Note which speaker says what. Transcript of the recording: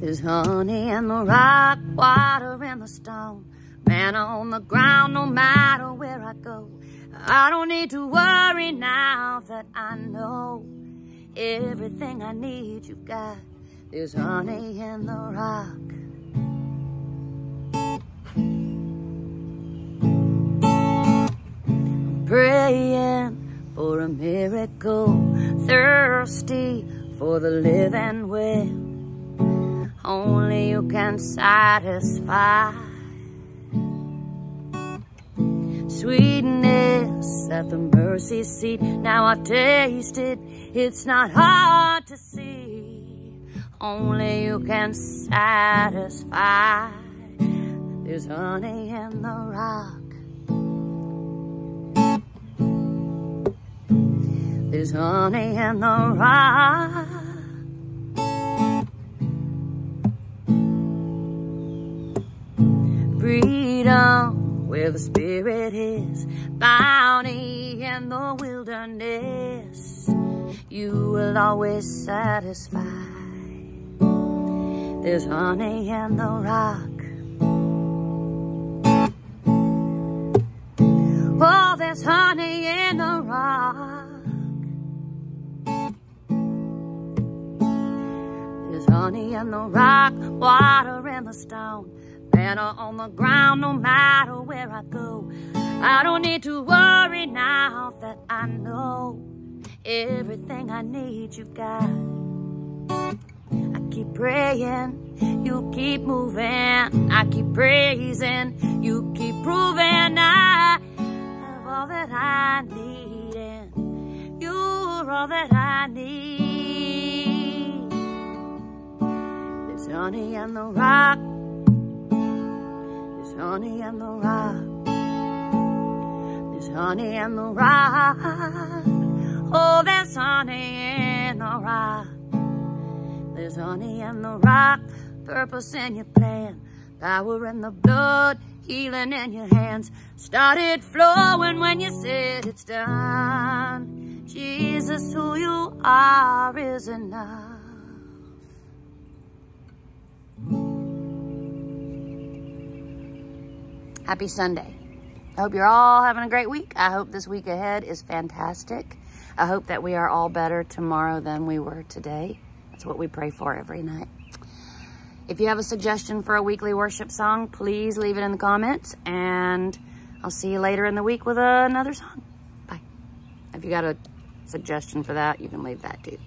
Speaker 1: There's honey in the rock, water in the stone. Manna on the ground, no matter where I go. I don't need to worry now that I know everything I need you've got. There's honey in the rock. Praying for a miracle, thirsty for the living well. Only you can satisfy sweetness at the mercy seat. Now I've tasted, it's not hard to see. Only you can satisfy. There's honey in the rock. There's honey in the rock. Freedom where the spirit is, bounty in the wilderness. You will always satisfy. There's honey in the rock. Oh, there's honey in the rock. There's honey in the rock, water in the stone, on the ground no matter where I go. I don't need to worry now that I know everything I need you've got. I keep praying, you keep moving. I keep praising, you keep proving I have all that I need. And you're all that I need. There's honey in the rock. There's honey in the rock. There's honey in the rock. Oh, there's honey in the rock. There's honey in the rock, purpose in your plan, power in the blood, healing in your hands. Started flowing when you said it's done. Jesus, who you are is enough. Happy Sunday. I hope you're all having a great week. I hope this week ahead is fantastic. I hope that we are all better tomorrow than we were today. That's what we pray for every night. If you have a suggestion for a weekly worship song, please leave it in the comments. And I'll see you later in the week with another song. Bye. If you got a suggestion for that, you can leave that too.